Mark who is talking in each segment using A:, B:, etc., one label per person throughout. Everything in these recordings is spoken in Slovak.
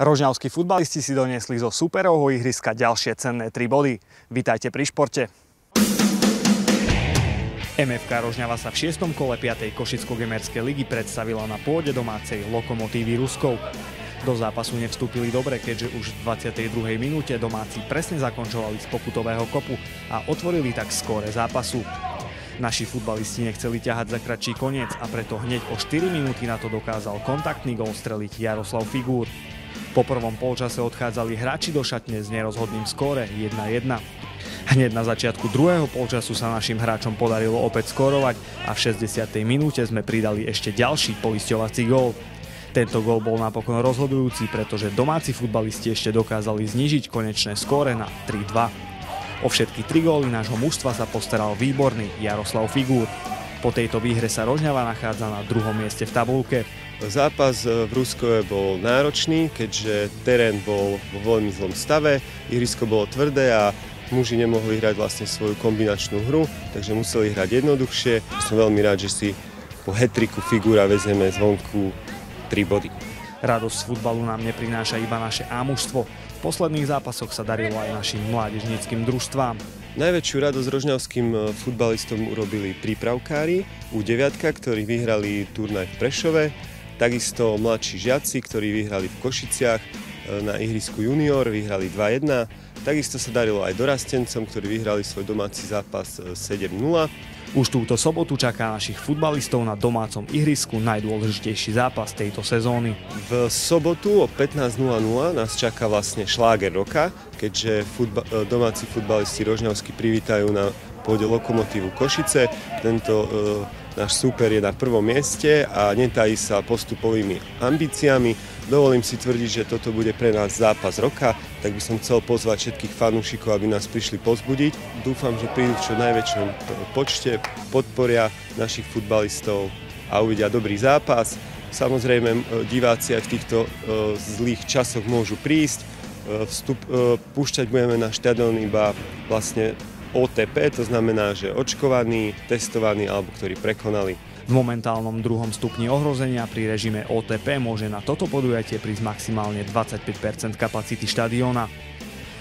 A: Rožňavskí futbalisti si doniesli zo superovho ihriska ďalšie cenné 3 body. Vítajte pri športe. MFK Rožňava sa v 6. kole 5. Košicko-Gemerskej ligy predstavila na pôde domácej Lokomotívy Ruskov. Do zápasu nevstúpili dobre, keďže už v 22. minúte domáci presne zakončovali z pokutového kopu a otvorili tak skóre zápasu. Naši futbalisti nechceli ťahať za kratší koniec a preto hneď o 4 minúty na to dokázal kontaktný gol streliť Jaroslav Figúr. Po prvom polčase odchádzali hráči do šatne s nerozhodným skóre 1-1. Hneď na začiatku druhého polčasu sa našim hráčom podarilo opäť skórovať a v 60. minúte sme pridali ešte ďalší poisťovací gól. Tento gól bol napokon rozhodujúci, pretože domáci futbalisti ešte dokázali znížiť konečné skóre na 3-2. O všetky tri góly nášho mužstva sa postaral výborný Jaroslav Figúr. Po tejto výhre sa Rožňava nachádza na druhom mieste v tabulke.
B: Zápas v Ruskove bol náročný, keďže terén bol vo veľmi zlom stave, ihrisko bolo tvrdé a muži nemohli hrať vlastne svoju kombinačnú hru, takže museli hrať jednoduchšie. Som veľmi rád, že si po hetriku figúra vezeme zvonku 3 body.
A: Radosť z futbalu nám neprináša iba naše ámužstvo. V posledných zápasoch sa darilo aj našim mládežníckým družstvám.
B: Najväčšiu radosť rožňavským e, futbalistom urobili prípravkári u deviatka, ktorí vyhrali turnaj v Prešove, Takisto mladší žiaci, ktorí vyhrali v Košiciach e, na ihrisku junior, vyhrali 2-1. Takisto sa darilo aj dorastencom, ktorí vyhrali svoj domáci zápas 7-0.
A: Už túto sobotu čaká našich futbalistov na domácom ihrisku najdôležitejší zápas tejto sezóny.
B: V sobotu o 15.00 nás čaká vlastne šláger roka, keďže futba- e, domáci futbalisti rožňavsky privítajú na pôde Lokomotívu Košice. Tento e, Náš súper je na prvom mieste a netají sa postupovými ambíciami. Dovolím si tvrdiť, že toto bude pre nás zápas roka, tak by som chcel pozvať všetkých fanúšikov, aby nás prišli pozbudiť. Dúfam, že prídu v čo najväčšom počte, podporia našich futbalistov a uvidia dobrý zápas. Samozrejme, e, diváci aj v týchto e, zlých časoch môžu prísť. E, vstup, púšťať budeme na štadión iba vlastne OTP, to znamená, že očkovaní, testovaní alebo ktorí prekonali.
A: V momentálnom druhom stupni ohrozenia pri režime OTP môže na toto podujatie prísť maximálne 25% kapacity štadióna.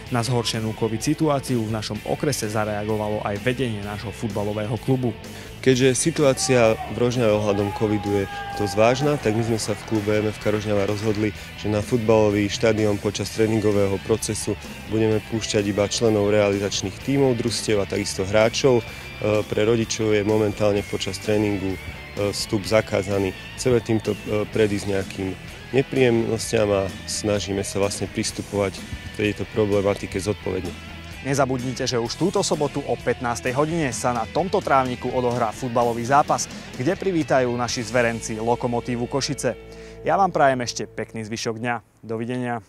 A: Na zhoršenú COVID situáciu v našom okrese zareagovalo aj vedenie nášho futbalového klubu.
B: Keďže situácia v Rožňave ohľadom covidu je dosť vážna, tak my sme sa v klube MFK Rožňava rozhodli, že na futbalový štadión počas tréningového procesu budeme púšťať iba členov realizačných tímov, družstiev a takisto hráčov. E, pre rodičov je momentálne počas tréningu e, vstup zakázaný. Chceme týmto e, predísť nejakým nepríjemnostiam a snažíme sa vlastne pristupovať tejto problematike zodpovedne.
A: Nezabudnite, že už túto sobotu o 15. hodine sa na tomto trávniku odohrá futbalový zápas, kde privítajú naši zverenci Lokomotívu Košice. Ja vám prajem ešte pekný zvyšok dňa. Dovidenia.